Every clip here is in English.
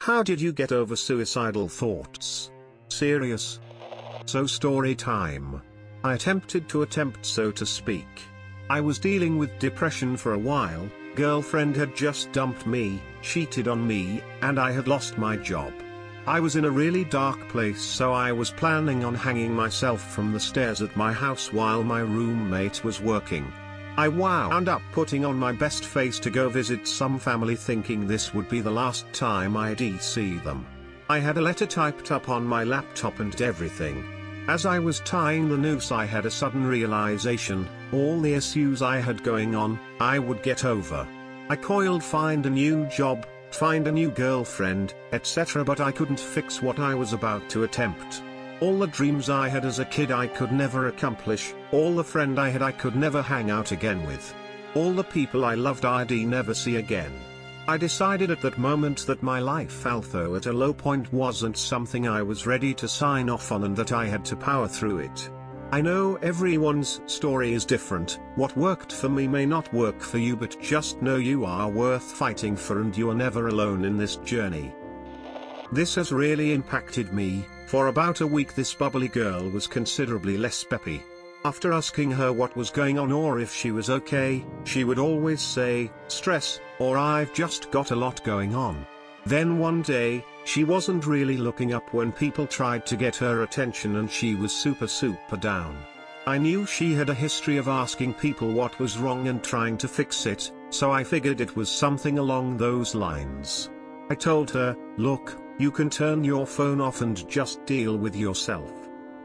How did you get over suicidal thoughts? Serious? So story time. I attempted to attempt so to speak. I was dealing with depression for a while, girlfriend had just dumped me, cheated on me, and I had lost my job. I was in a really dark place so I was planning on hanging myself from the stairs at my house while my roommate was working. I wound up putting on my best face to go visit some family thinking this would be the last time I'd see them. I had a letter typed up on my laptop and everything. As I was tying the noose I had a sudden realization, all the issues I had going on, I would get over. I coiled find a new job, find a new girlfriend, etc. but I couldn't fix what I was about to attempt. All the dreams I had as a kid I could never accomplish, all the friend I had I could never hang out again with. All the people I loved I'd never see again. I decided at that moment that my life although at a low point wasn't something I was ready to sign off on and that I had to power through it. I know everyone's story is different, what worked for me may not work for you but just know you are worth fighting for and you are never alone in this journey. This has really impacted me, for about a week this bubbly girl was considerably less peppy. After asking her what was going on or if she was okay, she would always say, stress, or I've just got a lot going on. Then one day, she wasn't really looking up when people tried to get her attention and she was super super down. I knew she had a history of asking people what was wrong and trying to fix it, so I figured it was something along those lines. I told her, look, you can turn your phone off and just deal with yourself.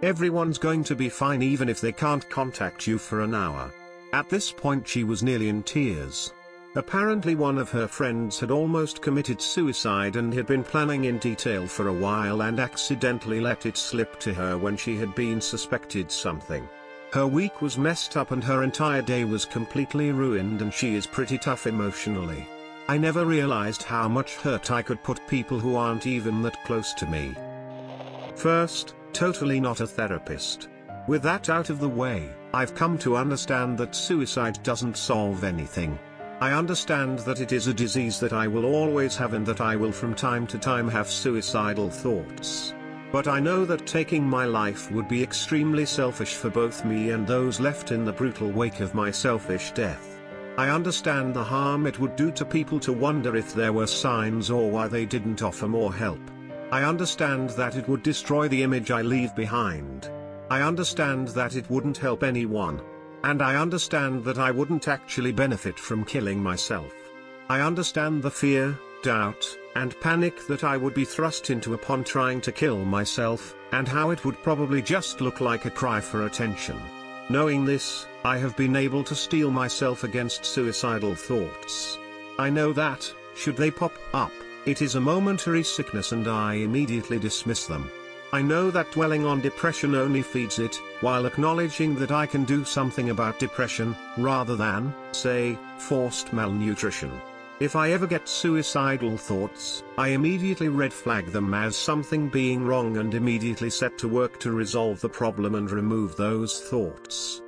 Everyone's going to be fine even if they can't contact you for an hour. At this point she was nearly in tears. Apparently one of her friends had almost committed suicide and had been planning in detail for a while and accidentally let it slip to her when she had been suspected something. Her week was messed up and her entire day was completely ruined and she is pretty tough emotionally. I never realized how much hurt I could put people who aren't even that close to me. First, totally not a therapist. With that out of the way, I've come to understand that suicide doesn't solve anything. I understand that it is a disease that I will always have and that I will from time to time have suicidal thoughts. But I know that taking my life would be extremely selfish for both me and those left in the brutal wake of my selfish death. I understand the harm it would do to people to wonder if there were signs or why they didn't offer more help. I understand that it would destroy the image I leave behind. I understand that it wouldn't help anyone. And I understand that I wouldn't actually benefit from killing myself. I understand the fear, doubt, and panic that I would be thrust into upon trying to kill myself, and how it would probably just look like a cry for attention. Knowing this, I have been able to steel myself against suicidal thoughts. I know that, should they pop up, it is a momentary sickness and I immediately dismiss them. I know that dwelling on depression only feeds it, while acknowledging that I can do something about depression, rather than, say, forced malnutrition. If I ever get suicidal thoughts, I immediately red flag them as something being wrong and immediately set to work to resolve the problem and remove those thoughts.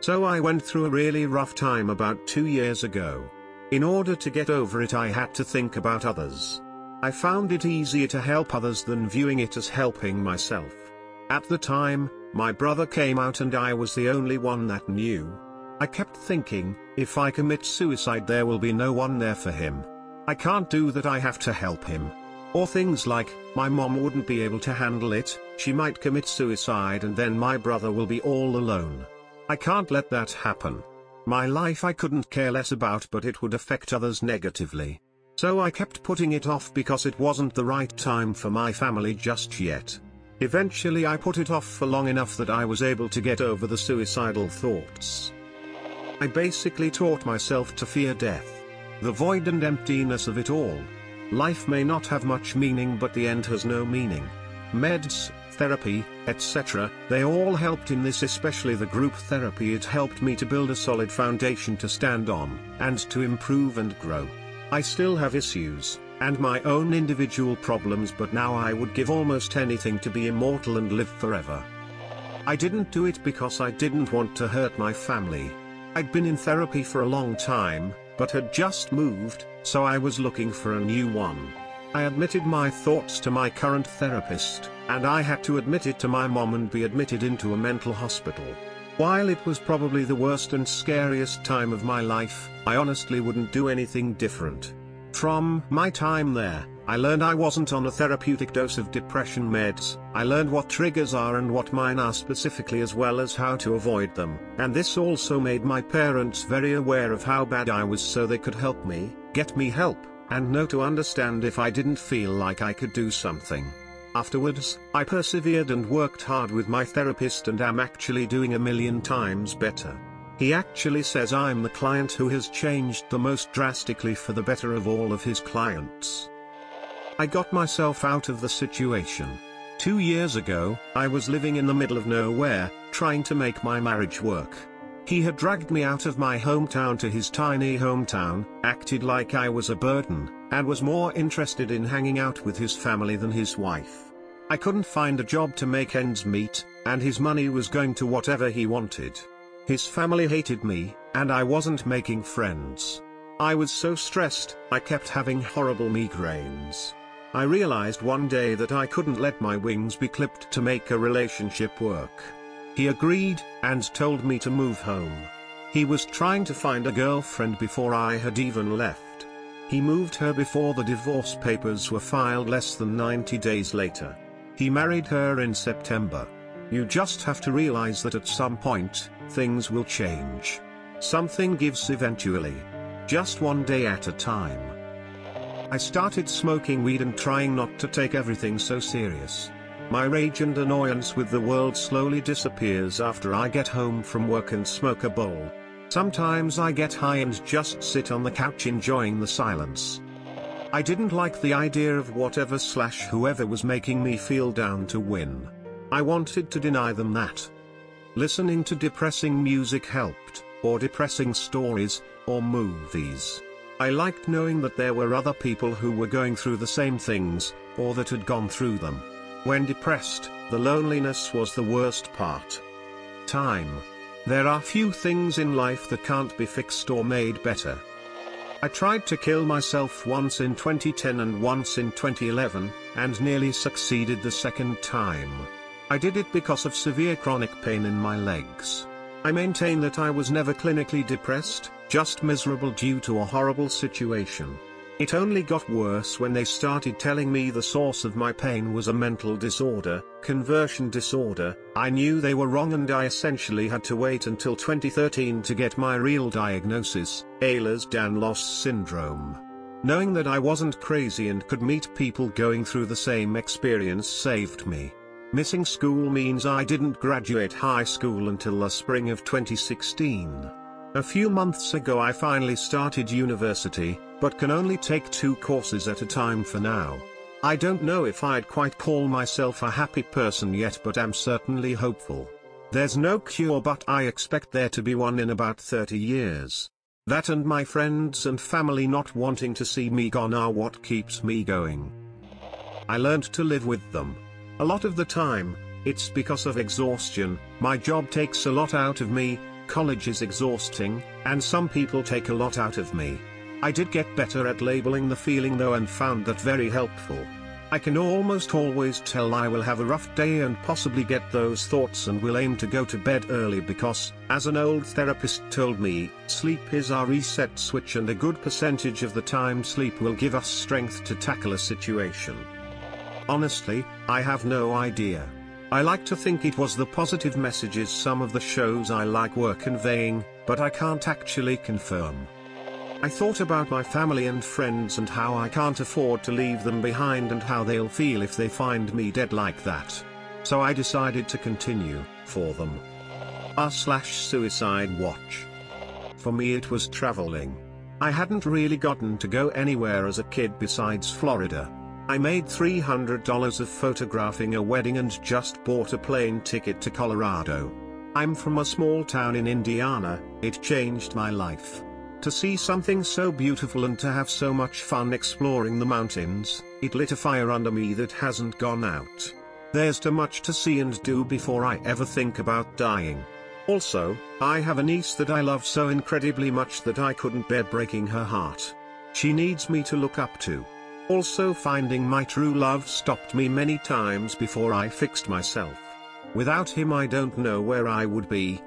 So I went through a really rough time about two years ago. In order to get over it I had to think about others. I found it easier to help others than viewing it as helping myself. At the time, my brother came out and I was the only one that knew. I kept thinking, if I commit suicide there will be no one there for him. I can't do that I have to help him. Or things like, my mom wouldn't be able to handle it, she might commit suicide and then my brother will be all alone. I can't let that happen. My life I couldn't care less about but it would affect others negatively. So I kept putting it off because it wasn't the right time for my family just yet. Eventually I put it off for long enough that I was able to get over the suicidal thoughts. I basically taught myself to fear death. The void and emptiness of it all. Life may not have much meaning but the end has no meaning. Meds, therapy, etc., they all helped in this especially the group therapy it helped me to build a solid foundation to stand on, and to improve and grow. I still have issues, and my own individual problems but now I would give almost anything to be immortal and live forever. I didn't do it because I didn't want to hurt my family. I'd been in therapy for a long time, but had just moved, so I was looking for a new one. I admitted my thoughts to my current therapist, and I had to admit it to my mom and be admitted into a mental hospital. While it was probably the worst and scariest time of my life, I honestly wouldn't do anything different. From my time there, I learned I wasn't on a therapeutic dose of depression meds, I learned what triggers are and what mine are specifically as well as how to avoid them, and this also made my parents very aware of how bad I was so they could help me, get me help, and know to understand if I didn't feel like I could do something. Afterwards, I persevered and worked hard with my therapist and am actually doing a million times better. He actually says I'm the client who has changed the most drastically for the better of all of his clients. I got myself out of the situation. Two years ago, I was living in the middle of nowhere, trying to make my marriage work. He had dragged me out of my hometown to his tiny hometown, acted like I was a burden, and was more interested in hanging out with his family than his wife. I couldn't find a job to make ends meet, and his money was going to whatever he wanted. His family hated me, and I wasn't making friends. I was so stressed, I kept having horrible migraines. I realized one day that I couldn't let my wings be clipped to make a relationship work. He agreed, and told me to move home. He was trying to find a girlfriend before I had even left. He moved her before the divorce papers were filed less than 90 days later. He married her in September. You just have to realize that at some point, things will change. Something gives eventually. Just one day at a time. I started smoking weed and trying not to take everything so serious. My rage and annoyance with the world slowly disappears after I get home from work and smoke a bowl. Sometimes I get high and just sit on the couch enjoying the silence. I didn't like the idea of whatever slash whoever was making me feel down to win. I wanted to deny them that. Listening to depressing music helped, or depressing stories, or movies. I liked knowing that there were other people who were going through the same things, or that had gone through them. When depressed, the loneliness was the worst part. Time. There are few things in life that can't be fixed or made better. I tried to kill myself once in 2010 and once in 2011, and nearly succeeded the second time. I did it because of severe chronic pain in my legs. I maintain that I was never clinically depressed, just miserable due to a horrible situation. It only got worse when they started telling me the source of my pain was a mental disorder, conversion disorder, I knew they were wrong and I essentially had to wait until 2013 to get my real diagnosis, Ehlers-Danlos syndrome. Knowing that I wasn't crazy and could meet people going through the same experience saved me. Missing school means I didn't graduate high school until the spring of 2016. A few months ago I finally started university, but can only take two courses at a time for now. I don't know if I'd quite call myself a happy person yet but am certainly hopeful. There's no cure but I expect there to be one in about 30 years. That and my friends and family not wanting to see me gone are what keeps me going. I learned to live with them. A lot of the time, it's because of exhaustion, my job takes a lot out of me, college is exhausting, and some people take a lot out of me. I did get better at labeling the feeling though and found that very helpful. I can almost always tell I will have a rough day and possibly get those thoughts and will aim to go to bed early because, as an old therapist told me, sleep is our reset switch and a good percentage of the time sleep will give us strength to tackle a situation. Honestly, I have no idea. I like to think it was the positive messages some of the shows I like were conveying, but I can't actually confirm. I thought about my family and friends and how I can't afford to leave them behind and how they'll feel if they find me dead like that. So I decided to continue, for them. R slash suicide watch. For me it was traveling. I hadn't really gotten to go anywhere as a kid besides Florida. I made $300 of photographing a wedding and just bought a plane ticket to Colorado. I'm from a small town in Indiana, it changed my life. To see something so beautiful and to have so much fun exploring the mountains, it lit a fire under me that hasn't gone out. There's too much to see and do before I ever think about dying. Also, I have a niece that I love so incredibly much that I couldn't bear breaking her heart. She needs me to look up to. Also finding my true love stopped me many times before I fixed myself. Without him I don't know where I would be,